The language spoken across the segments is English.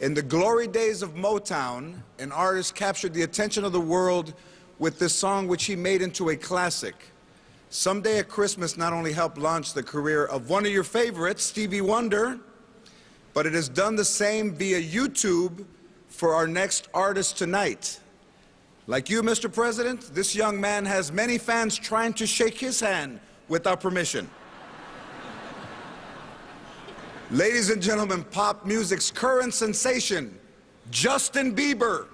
In the glory days of Motown, an artist captured the attention of the world with this song, which he made into a classic. Someday at Christmas not only helped launch the career of one of your favorites, Stevie Wonder, but it has done the same via YouTube for our next artist tonight. Like you, Mr. President, this young man has many fans trying to shake his hand without permission. Ladies and gentlemen, pop music's current sensation, Justin Bieber.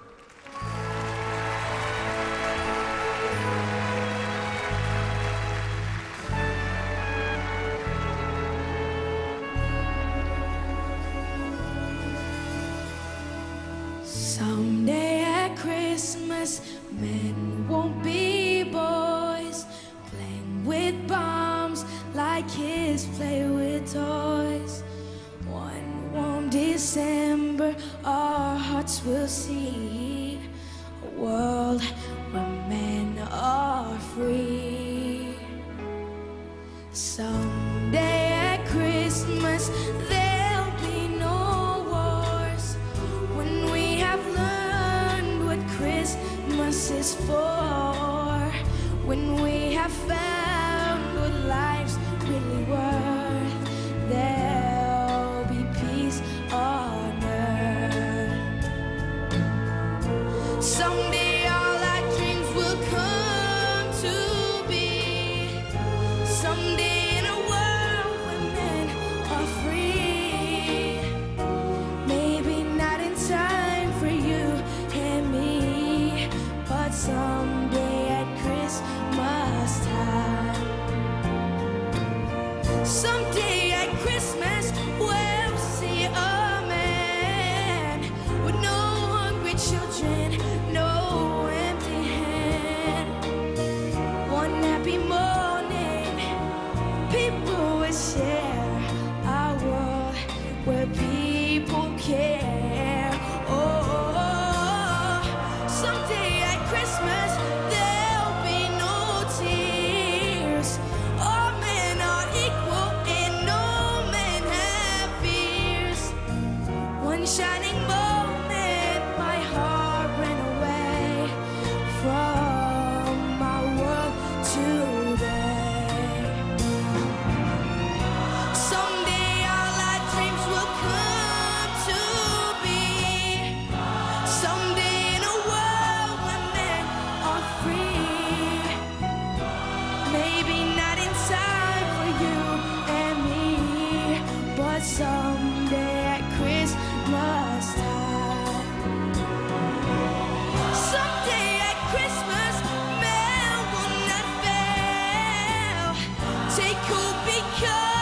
Someday at Christmas, men won't be boys, playing with bombs like kids play with toys. One warm December, our hearts will see a world where men are free. Someday at Christmas, there'll be no wars when we have learned what Christmas is for. When we have someday at Christmas time. Someday at Christmas, we'll see a man with no hungry children, no empty. One happy morning, people will share our world where Take hope because